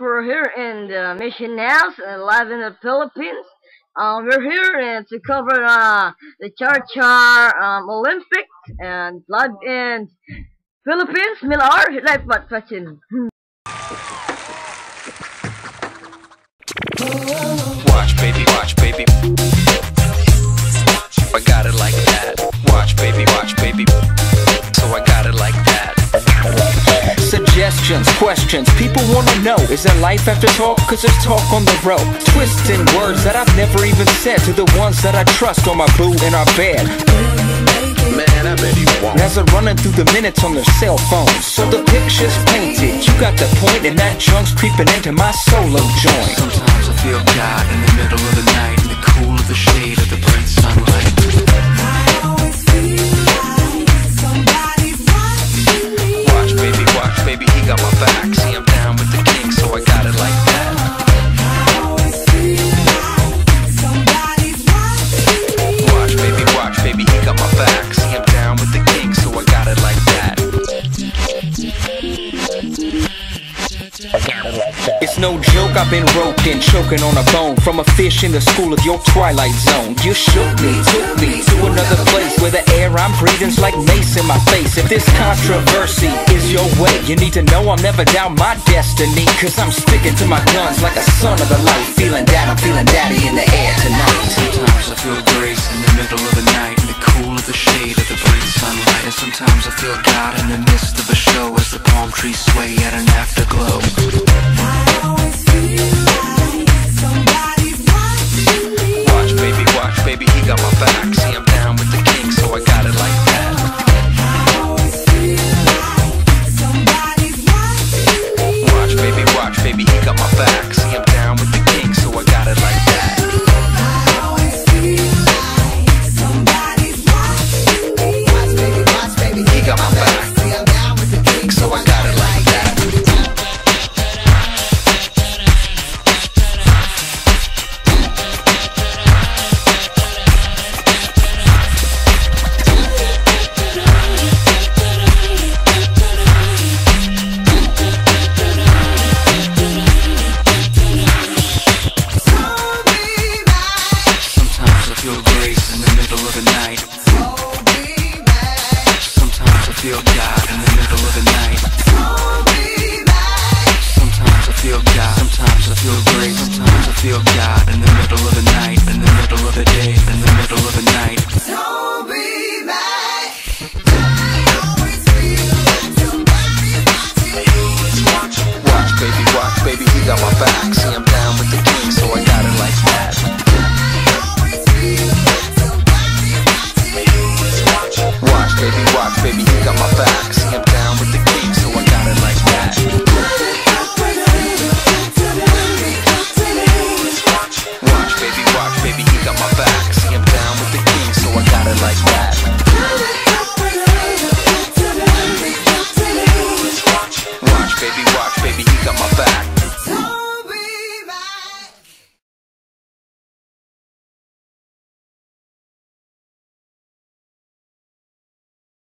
We're here in the Mission House, uh, live in the Philippines. Um, we're here to cover uh, the Char Char um, Olympics and live in Philippines. Milar, live but fashion. Suggestions, questions, people wanna know Is there life after talk? Cause there's talk on the road. Twisting words that I've never even said To the ones that I trust on my boo in our bed. Man, I bet you won't. As they're running through the minutes on their cell phones. So the picture's painted, you got the point And that junk's creeping into my solo joint. Sometimes I feel God in the middle No joke, I've been roped in, choking on a bone From a fish in the school of your twilight zone. You shook me, took me to another place Where the air I'm breathing's like mace in my face. If this controversy is your way You need to know I'm never down my destiny Cause I'm sticking to my guns like a son of the light. Feeling that, I'm feeling daddy in the air tonight. Sometimes I feel grace in the middle of the night In the cool of the shade of the sunlight And sometimes I feel God in the midst of a show As the palm trees sway at an afterglow Watch, baby, watch, baby. He got my back. See, I'm down with the king, so I got it like that. Watch, baby, watch, baby. He got my back. Grace in the middle of the night. Sometimes I feel God in the middle of the night